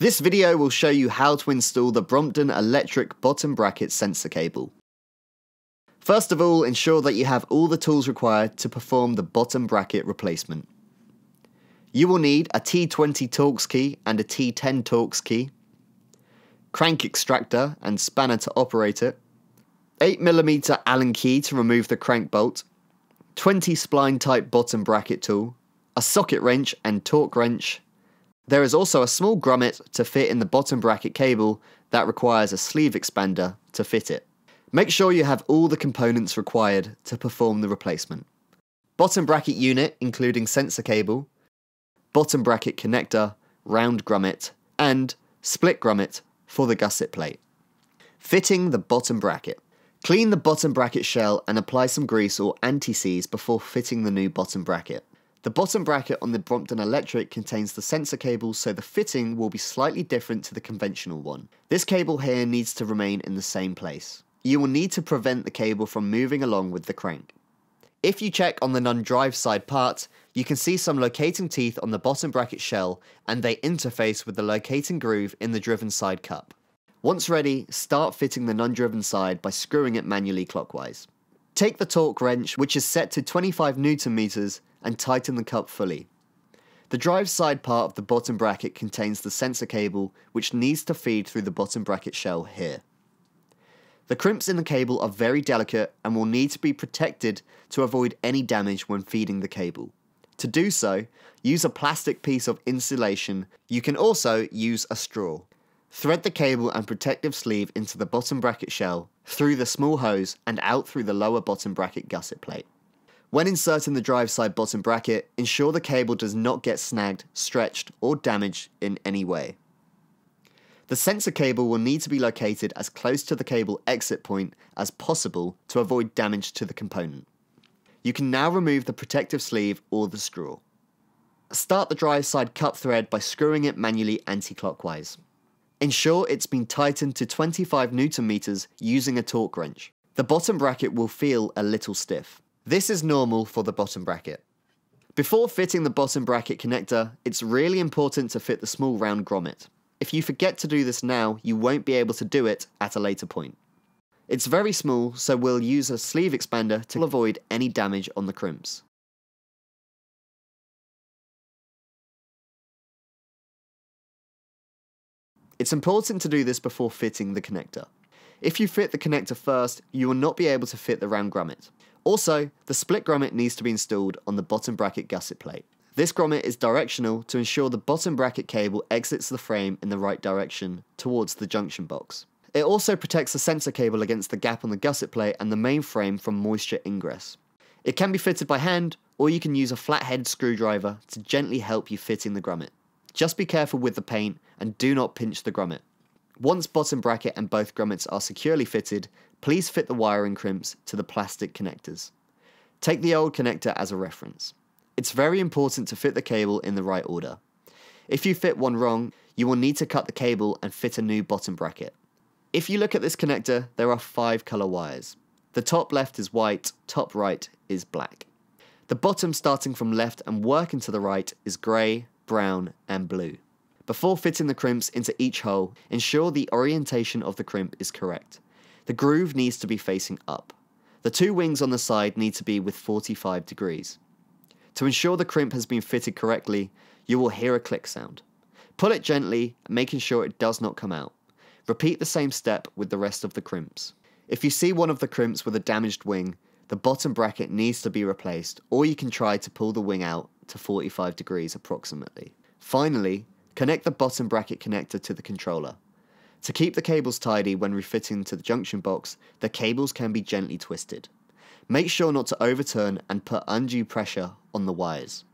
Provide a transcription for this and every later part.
This video will show you how to install the Brompton electric bottom bracket sensor cable. First of all, ensure that you have all the tools required to perform the bottom bracket replacement. You will need a T20 Torx key and a T10 Torx key, crank extractor and spanner to operate it, 8mm Allen key to remove the crank bolt, 20 spline type bottom bracket tool, a socket wrench and torque wrench. There is also a small grommet to fit in the bottom bracket cable that requires a sleeve expander to fit it. Make sure you have all the components required to perform the replacement. Bottom bracket unit including sensor cable, bottom bracket connector, round grommet, and split grommet for the gusset plate. Fitting the bottom bracket. Clean the bottom bracket shell and apply some grease or anti-seize before fitting the new bottom bracket. The bottom bracket on the Brompton Electric contains the sensor cable so the fitting will be slightly different to the conventional one. This cable here needs to remain in the same place. You will need to prevent the cable from moving along with the crank. If you check on the non-drive side part, you can see some locating teeth on the bottom bracket shell and they interface with the locating groove in the driven side cup. Once ready, start fitting the non-driven side by screwing it manually clockwise. Take the torque wrench, which is set to 25 Newton meters, and tighten the cup fully. The drive side part of the bottom bracket contains the sensor cable, which needs to feed through the bottom bracket shell here. The crimps in the cable are very delicate and will need to be protected to avoid any damage when feeding the cable. To do so, use a plastic piece of insulation. You can also use a straw. Thread the cable and protective sleeve into the bottom bracket shell, through the small hose, and out through the lower bottom bracket gusset plate. When inserting the drive side bottom bracket, ensure the cable does not get snagged, stretched, or damaged in any way. The sensor cable will need to be located as close to the cable exit point as possible to avoid damage to the component. You can now remove the protective sleeve or the straw. Start the drive side cup thread by screwing it manually anti-clockwise. Ensure it's been tightened to 25 Newton meters using a torque wrench. The bottom bracket will feel a little stiff. This is normal for the bottom bracket. Before fitting the bottom bracket connector, it's really important to fit the small round grommet. If you forget to do this now, you won't be able to do it at a later point. It's very small, so we'll use a sleeve expander to avoid any damage on the crimps. It's important to do this before fitting the connector. If you fit the connector first, you will not be able to fit the round grommet. Also, the split grommet needs to be installed on the bottom bracket gusset plate. This grommet is directional to ensure the bottom bracket cable exits the frame in the right direction towards the junction box. It also protects the sensor cable against the gap on the gusset plate and the main frame from moisture ingress. It can be fitted by hand, or you can use a flathead screwdriver to gently help you fit in the grommet. Just be careful with the paint and do not pinch the grommet. Once bottom bracket and both grommets are securely fitted, please fit the wiring crimps to the plastic connectors. Take the old connector as a reference. It's very important to fit the cable in the right order. If you fit one wrong, you will need to cut the cable and fit a new bottom bracket. If you look at this connector, there are five color wires. The top left is white, top right is black. The bottom starting from left and working to the right is grey, brown and blue. Before fitting the crimps into each hole, ensure the orientation of the crimp is correct. The groove needs to be facing up. The two wings on the side need to be with 45 degrees. To ensure the crimp has been fitted correctly, you will hear a click sound. Pull it gently, making sure it does not come out. Repeat the same step with the rest of the crimps. If you see one of the crimps with a damaged wing, the bottom bracket needs to be replaced, or you can try to pull the wing out to 45 degrees approximately. Finally, connect the bottom bracket connector to the controller. To keep the cables tidy when refitting to the junction box, the cables can be gently twisted. Make sure not to overturn and put undue pressure on the wires.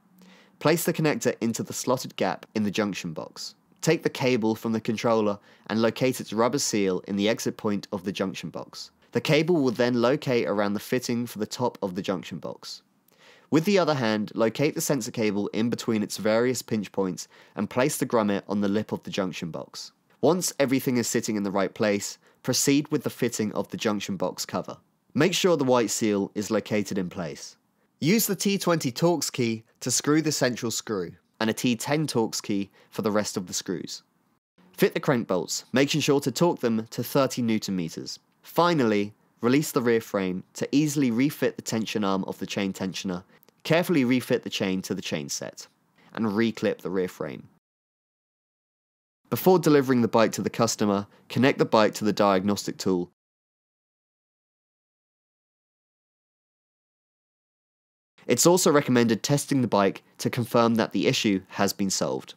Place the connector into the slotted gap in the junction box. Take the cable from the controller and locate its rubber seal in the exit point of the junction box. The cable will then locate around the fitting for the top of the junction box. With the other hand, locate the sensor cable in between its various pinch points and place the grommet on the lip of the junction box. Once everything is sitting in the right place, proceed with the fitting of the junction box cover. Make sure the white seal is located in place. Use the T20 Torx key to screw the central screw, and a T10 Torx key for the rest of the screws. Fit the crank bolts, making sure to torque them to 30 newton meters. Finally, release the rear frame to easily refit the tension arm of the chain tensioner. Carefully refit the chain to the chain set and reclip the rear frame. Before delivering the bike to the customer, connect the bike to the diagnostic tool. It's also recommended testing the bike to confirm that the issue has been solved.